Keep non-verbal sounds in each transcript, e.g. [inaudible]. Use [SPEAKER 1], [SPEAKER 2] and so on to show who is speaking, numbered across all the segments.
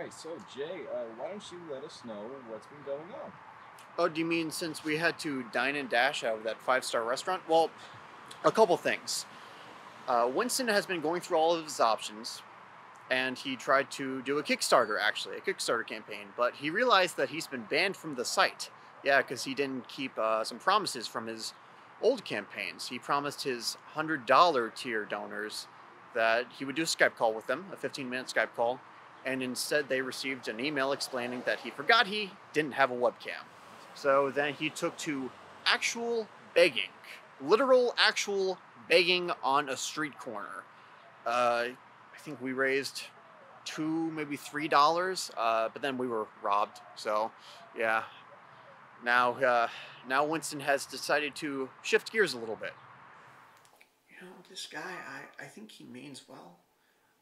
[SPEAKER 1] right, so Jay, uh, why don't you let us know what's been going on?
[SPEAKER 2] Oh, do you mean since we had to dine and dash out of that five star restaurant? Well, a couple things. Uh, Winston has been going through all of his options, and he tried to do a Kickstarter, actually, a Kickstarter campaign, but he realized that he's been banned from the site. Yeah, because he didn't keep uh, some promises from his old campaigns. He promised his $100 tier donors that he would do a Skype call with them, a 15 minute Skype call, and instead they received an email explaining that he forgot he didn't have a webcam. So then he took to actual begging, literal actual begging on a street corner. Uh, I think we raised two, maybe three dollars, uh, but then we were robbed. So, yeah. Now, uh, now Winston has decided to shift gears a little bit. You know, this guy, I, I think he means well,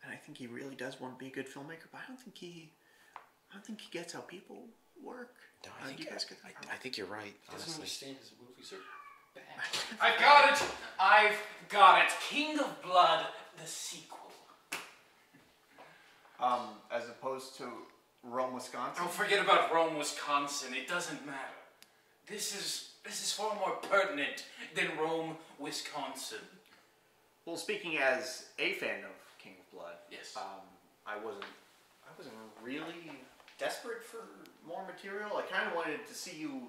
[SPEAKER 2] and I think he really does want to be a good filmmaker. But I don't think he, I don't think he gets how people work.
[SPEAKER 3] No,
[SPEAKER 2] Uh,
[SPEAKER 3] I, think,
[SPEAKER 2] you guys
[SPEAKER 3] I,
[SPEAKER 2] get that
[SPEAKER 3] I, I think you're right,
[SPEAKER 4] Doesn't
[SPEAKER 3] honestly.
[SPEAKER 4] understand his movies are bad. [laughs]
[SPEAKER 5] I've got it! I've got it! King of Blood, the sequel.
[SPEAKER 2] Um, as opposed to Rome, Wisconsin.
[SPEAKER 5] Don't forget about Rome, Wisconsin. It doesn't matter. This is this is far more pertinent than Rome, Wisconsin.
[SPEAKER 2] Well, speaking as a fan of King of Blood,
[SPEAKER 5] Yes.
[SPEAKER 2] um, I wasn't, I wasn't really desperate for more material. I kind of wanted to see you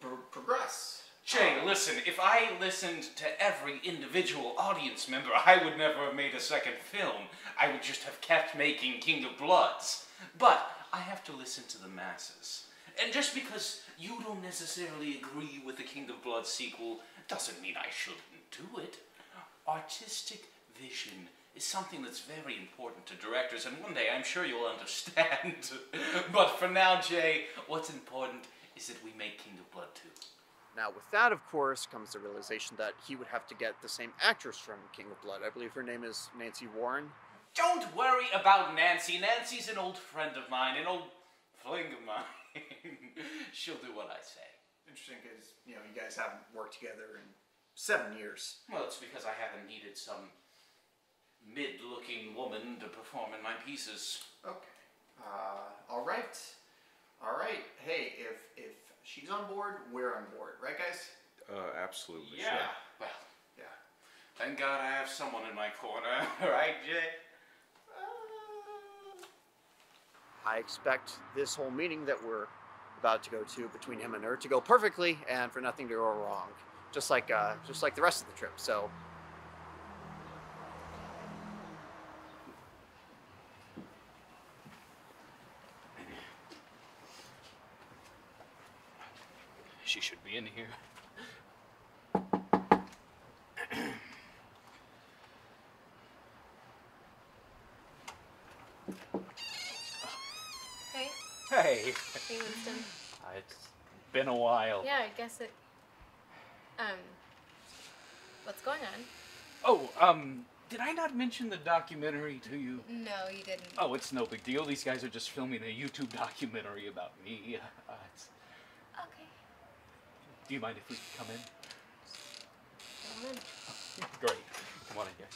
[SPEAKER 2] pro- progress.
[SPEAKER 5] Jay, listen, if I listened to every individual audience member, I would never have made a second film. I would just have kept making King of Bloods. But I have to listen to the masses. And just because you don't necessarily agree with the King of Blood sequel doesn't mean I shouldn't do it. Artistic vision is something that's very important to directors, and one day I'm sure you'll understand. [laughs] but for now, Jay, what's important is that we make King of Blood 2.
[SPEAKER 2] Now, with that, of course, comes the realization that he would have to get the same actress from King of Blood. I believe her name is Nancy Warren.
[SPEAKER 5] Don't worry about Nancy. Nancy's an old friend of mine, an old fling of mine. [laughs] She'll do what I say.
[SPEAKER 2] Interesting, because you know you guys haven't worked together in seven years.
[SPEAKER 5] Well, it's because I haven't needed some mid-looking woman to perform in my pieces.
[SPEAKER 2] Okay. Uh, all right. All right. Hey, if if she's on board, we're on board, right, guys?
[SPEAKER 1] Uh, absolutely.
[SPEAKER 5] Yeah. Well,
[SPEAKER 2] Yeah.
[SPEAKER 5] thank God I have someone in my corner, [laughs] right, Jay?
[SPEAKER 2] I expect this whole meeting that we're about to go to between him and her to go perfectly and for nothing to go wrong, just like uh, just like the rest of the trip. So
[SPEAKER 6] Hey,
[SPEAKER 5] Hey,
[SPEAKER 6] hey, Winston.
[SPEAKER 5] it's been a while.
[SPEAKER 6] Yeah, I guess it. Um, what's going on?
[SPEAKER 5] Oh, um, did I not mention the documentary to you?
[SPEAKER 6] No, you didn't.
[SPEAKER 5] Oh, it's no big deal. These guys are just filming a YouTube documentary about me. [laughs] Uh, it's,
[SPEAKER 6] Okay.
[SPEAKER 5] do you mind if we come in?
[SPEAKER 6] Come in. [laughs]
[SPEAKER 5] Great. Come on in here.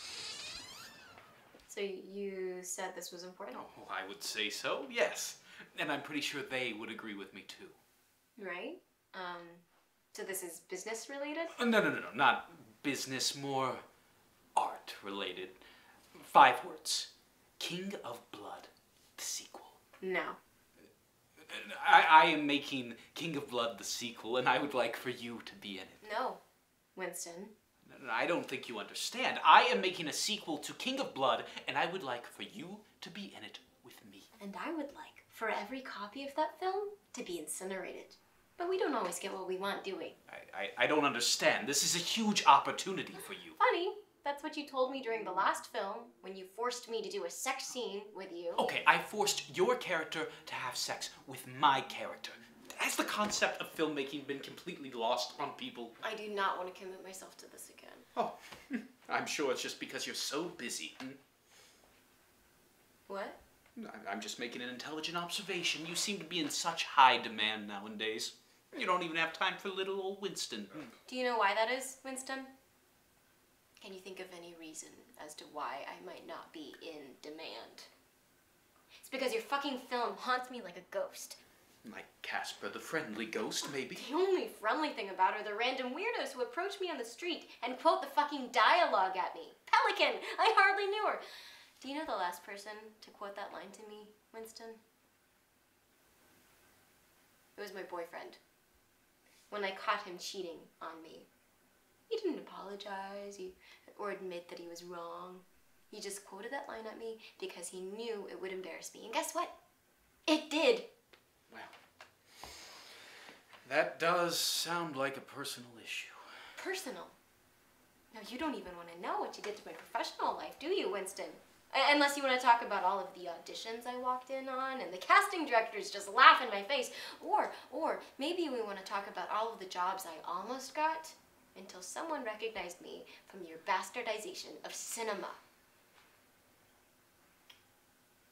[SPEAKER 6] So you said this was important,
[SPEAKER 5] Oh, I would say so, yes. And I'm pretty sure they would agree with me too.
[SPEAKER 6] right? Um, so this is business related?
[SPEAKER 5] Uh, No, no, no, no. Not business, more art related. Five words King of Blood, the sequel.
[SPEAKER 6] No.
[SPEAKER 5] I, I am making King of Blood the sequel, and I would like for you to be in it.
[SPEAKER 6] No, Winston.
[SPEAKER 5] I don't think you understand. I am making a sequel to King of Blood, and I would like for you to be in it with me.
[SPEAKER 6] And I would like for every copy of that film to be incinerated. But we don't always get what we want, do we?
[SPEAKER 5] I, I, I don't understand. This is a huge opportunity for you.
[SPEAKER 6] Funny. That's what you told me during the last film when you forced me to do a sex scene with you.
[SPEAKER 5] Okay, I forced your character to have sex with my character. Has the concept of filmmaking been completely lost on people?
[SPEAKER 6] I do not want to commit myself to this again.
[SPEAKER 5] Oh, I'm sure it's just because you're so busy. Hmm?
[SPEAKER 6] What?
[SPEAKER 5] I'm just making an intelligent observation. You seem to be in such high demand nowadays. You don't even have time for little old Winston. Hmm.
[SPEAKER 6] Do you know why that is, Winston? Can you think of any reason as to why I might not be in demand? It's because your fucking film haunts me like a ghost.
[SPEAKER 7] Like Casper the Friendly Ghost, maybe?
[SPEAKER 6] The only friendly thing about are the random weirdos who approach me on the street and quote the fucking dialogue at me. Pelican! I hardly knew her. Do you know the last person to quote that line to me, Winston? It was my boyfriend. When I caught him cheating on me. He didn't apologize he, or admit that he was wrong. He just quoted that line at me because he knew it would embarrass me. And guess what? It did.
[SPEAKER 7] That does sound like a personal issue.
[SPEAKER 6] Personal. Now, you don't even want to know what you did to my professional life, do you, Winston? Uh, unless you want to talk about all of the auditions I walked in on and the casting directors just laugh in my face. Or, or maybe we want to talk about all of the jobs I almost got until someone recognized me from your bastardization of cinema.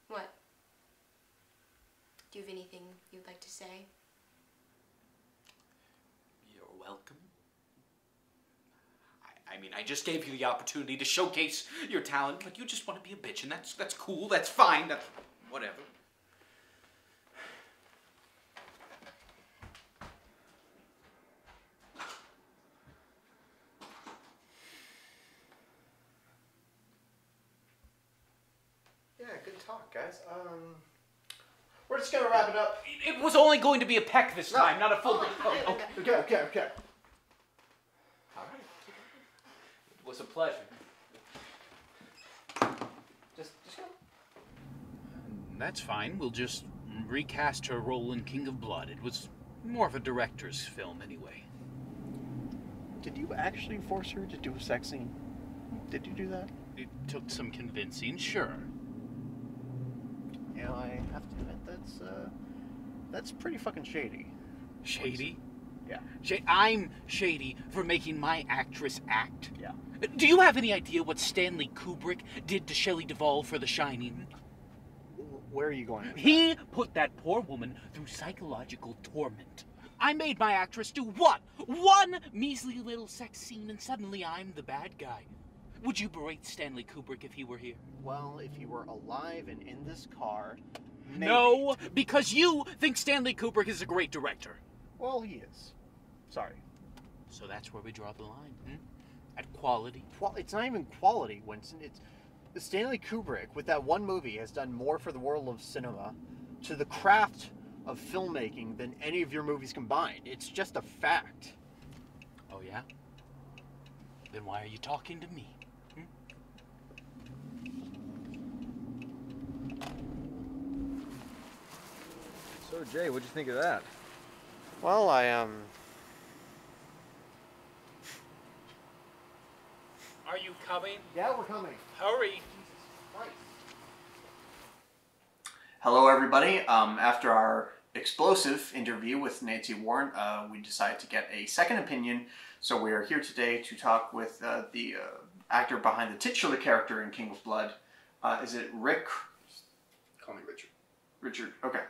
[SPEAKER 6] What? Do you have anything you'd like to say?
[SPEAKER 7] You're welcome. I, I mean, I just gave you the opportunity to showcase your talent, but you just want to be a bitch, and that's that's cool. That's fine. That's whatever.
[SPEAKER 2] Yeah, good talk, guys. Um, we're just gonna wrap it up.
[SPEAKER 7] It was only going to be a peck this time, not a full.
[SPEAKER 6] Oh,
[SPEAKER 7] Oh, okay.
[SPEAKER 2] Okay, okay, okay.
[SPEAKER 7] All right. It was a pleasure.
[SPEAKER 2] Just, just go.
[SPEAKER 5] That's fine. We'll just recast her role in King of Blood. It was more of a director's film anyway.
[SPEAKER 2] Did you actually force her to do a sex scene? Did you do that?
[SPEAKER 5] It took some convincing, sure.
[SPEAKER 2] You know, I have to admit that's uh, that's pretty fucking shady.
[SPEAKER 5] Shady?
[SPEAKER 2] Yeah.
[SPEAKER 5] Sh- I'm shady for making my actress act.
[SPEAKER 2] Yeah.
[SPEAKER 5] Do you have any idea what Stanley Kubrick did to Shelley Duvall for The Shining?
[SPEAKER 2] Where are you going?
[SPEAKER 5] He put that poor woman through psychological torment. I made my actress do what? One measly little sex scene, and suddenly I'm the bad guy. Would you berate Stanley Kubrick if he were here?
[SPEAKER 2] Well, if he were alive and in this car, maybe.
[SPEAKER 5] No, because you think Stanley Kubrick is a great director.
[SPEAKER 2] Well, he is. Sorry.
[SPEAKER 5] So that's where we draw the line, hmm? At quality.
[SPEAKER 2] It's not even quality, Winston. It's Stanley Kubrick with that one movie has done more for the world of cinema, to the craft of filmmaking than any of your movies combined. It's just a fact.
[SPEAKER 5] Oh, yeah? Then why are you talking to me?
[SPEAKER 1] So Jay, what'd you think of that?
[SPEAKER 2] Well, I um.
[SPEAKER 5] Are you coming?
[SPEAKER 2] Yeah, we're coming.
[SPEAKER 5] Hurry.
[SPEAKER 2] Hello, everybody. Um, after our explosive interview with Nancy Warren, uh, we decided to get a second opinion. So we are here today to talk with uh, the uh, actor behind the titular character in King of Blood. Uh, is it Rick?
[SPEAKER 8] Call me Richard.
[SPEAKER 2] Richard. Okay.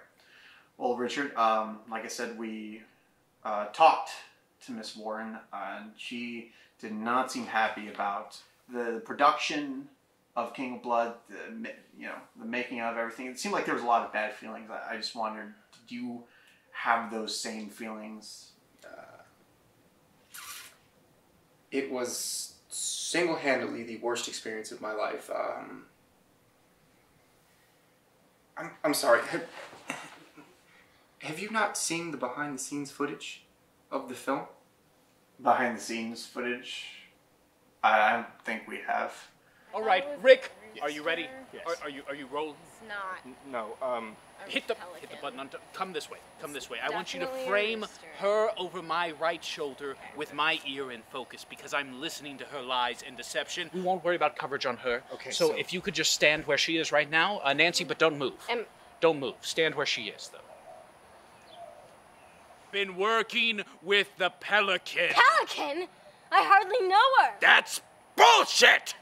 [SPEAKER 2] Well, Richard, um, like I said, we uh, talked to Miss Warren, and she did not seem happy about the production of King of Blood, the you know the making of everything. It seemed like there was a lot of bad feelings. I, I just wondered, did you have those same feelings?
[SPEAKER 8] It was single-handedly the worst experience of my life. Um, I'm, I'm sorry. Have, have you not seen the behind-the-scenes footage of the film?
[SPEAKER 2] Behind the scenes footage? I, I don't think we have.
[SPEAKER 5] All right, Rick, are you ready? Are, are you are you rolling?
[SPEAKER 9] It's not.
[SPEAKER 1] No, um,
[SPEAKER 5] Hit the
[SPEAKER 9] pelican.
[SPEAKER 5] hit the button on. T- come this way. Come this way. I want you to frame her over my right shoulder with my ear in focus because I'm listening to her lies and deception. We won't worry about coverage on her.
[SPEAKER 8] Okay,
[SPEAKER 5] So,
[SPEAKER 8] so-
[SPEAKER 5] if you could just stand where she is right now, uh, Nancy, but don't move.
[SPEAKER 9] Am-
[SPEAKER 5] Don't move. Stand where she is, though. Been working with the pelican.
[SPEAKER 6] Pelican? I hardly know her.
[SPEAKER 5] That's bullshit.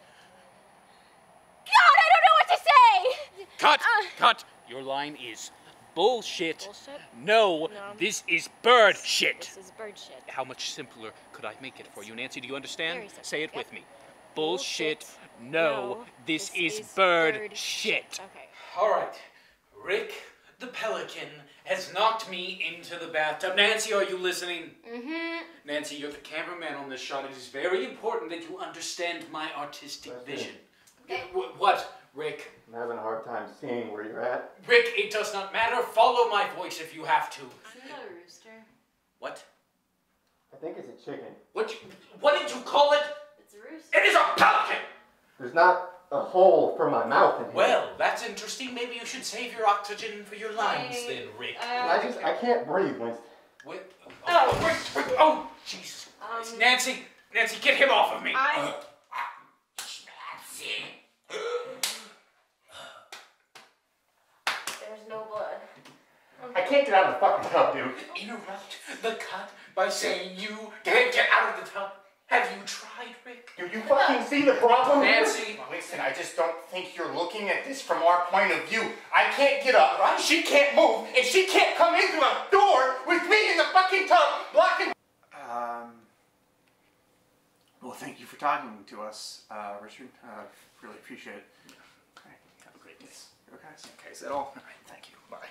[SPEAKER 6] God, I don't know what to say.
[SPEAKER 5] Cut!
[SPEAKER 6] Uh.
[SPEAKER 5] Cut! Your line is bullshit.
[SPEAKER 9] Bullshit?
[SPEAKER 5] No,
[SPEAKER 9] No.
[SPEAKER 5] this is bird shit.
[SPEAKER 9] This is bird shit.
[SPEAKER 5] How much simpler could I make it for you, Nancy? Do you understand?
[SPEAKER 9] Very.
[SPEAKER 5] Say it
[SPEAKER 9] Yep.
[SPEAKER 5] with me. Bullshit.
[SPEAKER 9] Bullshit.
[SPEAKER 5] No, this, is, bird, shit.
[SPEAKER 9] Okay.
[SPEAKER 7] All right.
[SPEAKER 5] Rick, the pelican, has knocked me into the bathtub. Nancy, are you listening?
[SPEAKER 6] Mm-hmm.
[SPEAKER 5] Nancy, you're the cameraman on this shot. It is very important that you understand my artistic
[SPEAKER 8] That's
[SPEAKER 5] vision.
[SPEAKER 6] Okay.
[SPEAKER 5] Wh- What, Rick?
[SPEAKER 8] I'm having a hard time seeing where you're at.
[SPEAKER 5] Rick, it does not matter. Follow my voice if you have to.
[SPEAKER 6] Isn't a rooster?
[SPEAKER 5] What?
[SPEAKER 8] I think it's a chicken.
[SPEAKER 5] What? You, what did you call it?
[SPEAKER 6] It's a rooster.
[SPEAKER 5] It is a pelican.
[SPEAKER 8] There's not a hole for my mouth in here.
[SPEAKER 5] Well, that's interesting. Maybe you should save your oxygen for your lungs,
[SPEAKER 6] I-
[SPEAKER 5] then, Rick.
[SPEAKER 6] Uh,
[SPEAKER 8] I just I can't breathe, Winston.
[SPEAKER 5] Wait, oh, Rick, Rick, oh, Jesus.
[SPEAKER 6] Um,
[SPEAKER 5] Nancy, Nancy, get him off of me.
[SPEAKER 6] I. There's no blood.
[SPEAKER 8] I can't get out of the fucking tub, dude.
[SPEAKER 5] Interrupt the cut by saying you can't get out of the tub. Have you tried, Rick?
[SPEAKER 8] Do you fucking see the problem? here?
[SPEAKER 5] Nancy.
[SPEAKER 9] Listen, I just don't think you're looking at this from our point of view. I can't get up, she can't move, and she can't come in through a door with me in the fucking tub blocking.
[SPEAKER 2] Um, well, thank you for talking to us, uh, Richard. Uh, really appreciate it. Okay, have a great day. Okay, okay, is that all? All right, thank you. Bye.